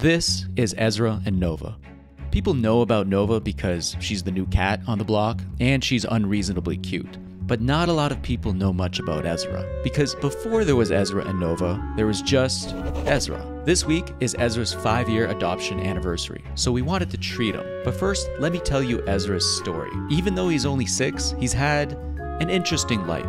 This is Ezra and Nova. People know about Nova because she's the new cat on the block and she's unreasonably cute. But not a lot of people know much about Ezra because before there was Ezra and Nova, there was just Ezra. This week is Ezra's five year adoption anniversary, so we wanted to treat him. But first, let me tell you Ezra's story. Even though he's only six, he's had an interesting life.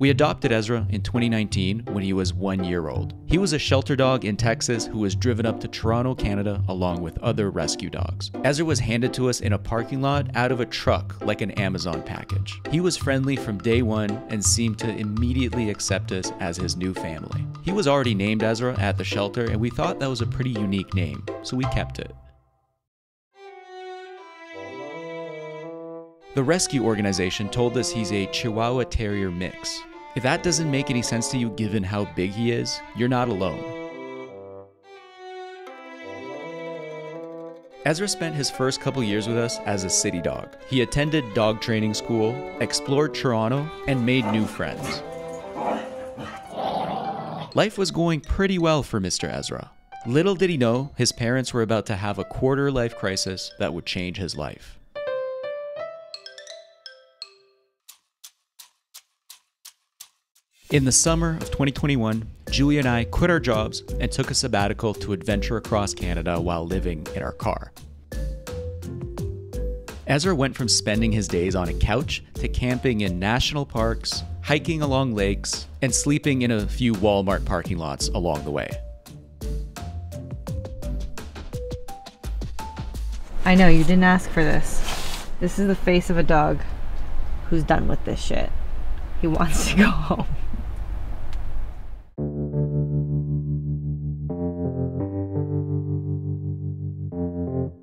We adopted Ezra in 2019 when he was one year old. He was a shelter dog in Texas who was driven up to Toronto, Canada, along with other rescue dogs. Ezra was handed to us in a parking lot out of a truck like an Amazon package. He was friendly from day one and seemed to immediately accept us as his new family. He was already named Ezra at the shelter, and we thought that was a pretty unique name, so we kept it. The rescue organization told us he's a Chihuahua Terrier mix, if that doesn't make any sense to you given how big he is, you're not alone. Ezra spent his first couple years with us as a city dog. He attended dog training school, explored Toronto, and made new friends. Life was going pretty well for Mr. Ezra. Little did he know his parents were about to have a quarter life crisis that would change his life. In the summer of 2021, Julia and I quit our jobs and took a sabbatical to adventure across Canada while living in our car. Ezra went from spending his days on a couch to camping in national parks, hiking along lakes, and sleeping in a few Walmart parking lots along the way. I know, you didn't ask for this. This is the face of a dog who's done with this shit. He wants to go home.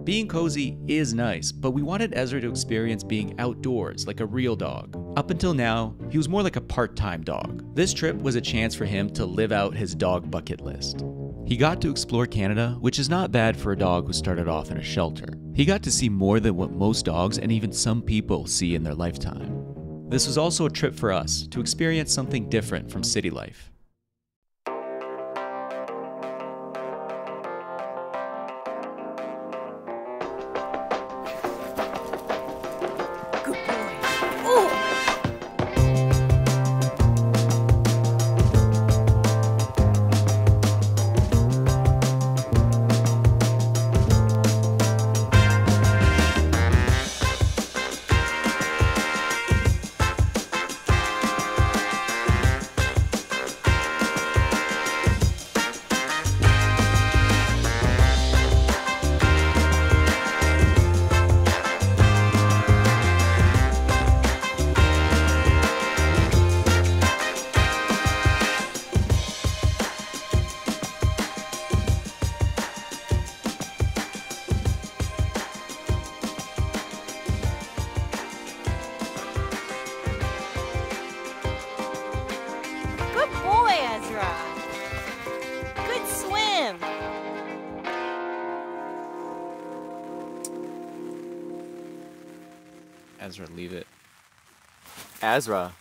Being cozy is nice, but we wanted Ezra to experience being outdoors like a real dog. Up until now, he was more like a part time dog. This trip was a chance for him to live out his dog bucket list. He got to explore Canada, which is not bad for a dog who started off in a shelter. He got to see more than what most dogs and even some people see in their lifetime. This was also a trip for us to experience something different from city life. Ezra, leave it. Ezra.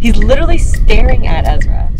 He's literally staring at Ezra.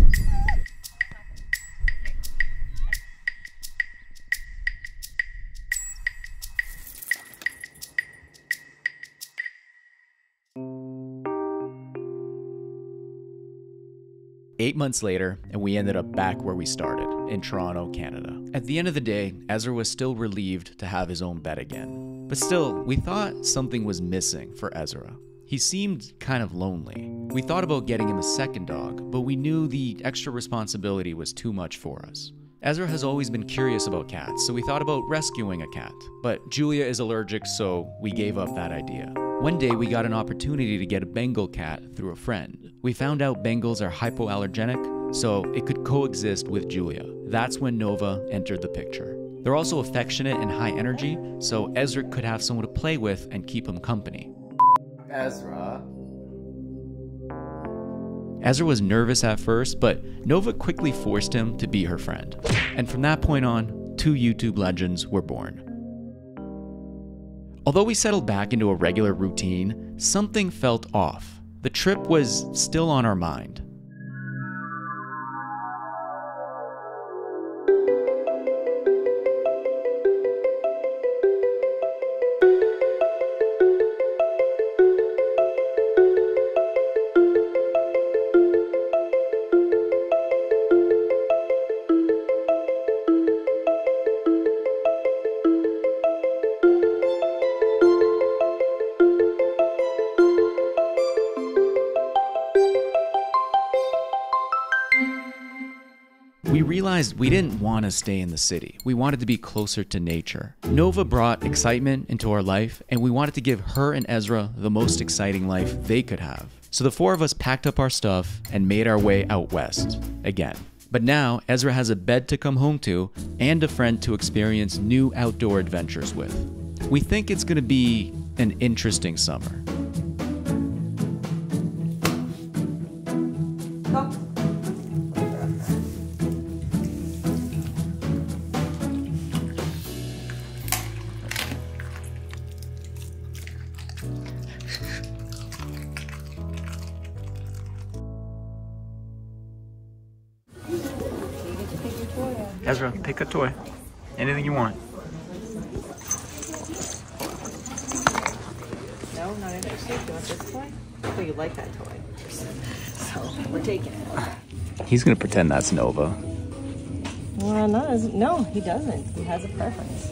Eight months later, and we ended up back where we started, in Toronto, Canada. At the end of the day, Ezra was still relieved to have his own bed again. But still, we thought something was missing for Ezra. He seemed kind of lonely. We thought about getting him a second dog, but we knew the extra responsibility was too much for us. Ezra has always been curious about cats, so we thought about rescuing a cat. But Julia is allergic, so we gave up that idea. One day we got an opportunity to get a Bengal cat through a friend. We found out Bengals are hypoallergenic, so it could coexist with Julia. That's when Nova entered the picture. They're also affectionate and high energy, so Ezra could have someone to play with and keep him company. Ezra. Ezra was nervous at first, but Nova quickly forced him to be her friend. And from that point on, two YouTube legends were born. Although we settled back into a regular routine, something felt off. The trip was still on our mind. We realized we didn't want to stay in the city. We wanted to be closer to nature. Nova brought excitement into our life, and we wanted to give her and Ezra the most exciting life they could have. So the four of us packed up our stuff and made our way out west again. But now, Ezra has a bed to come home to and a friend to experience new outdoor adventures with. We think it's going to be an interesting summer. Ezra, pick a toy. Anything you want. No, not interested. You want this toy? Oh, you like that toy. So we're taking it. He's gonna pretend that's Nova. Well, no, no, he doesn't. He has a preference.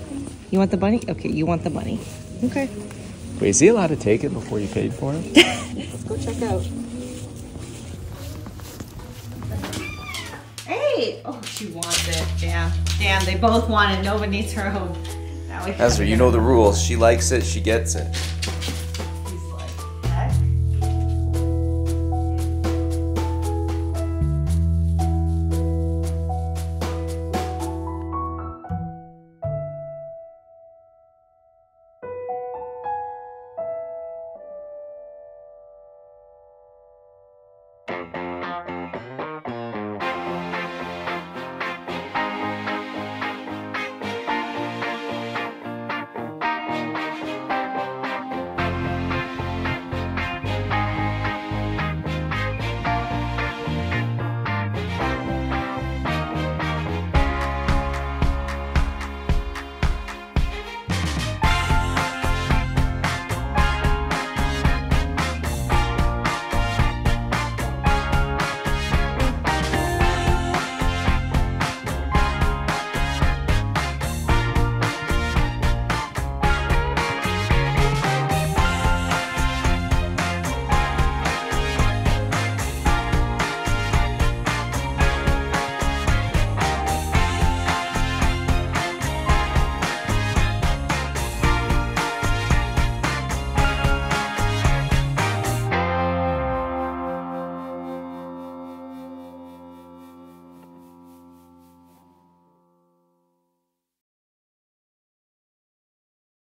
You want the bunny? Okay, you want the bunny. Okay. Wait, is he allowed to take it before you paid for it? Let's go check out. Oh, she wants it. Damn. Damn, they both want it. Nova needs her own. Now we Ezra, you know the rules. She likes it, she gets it.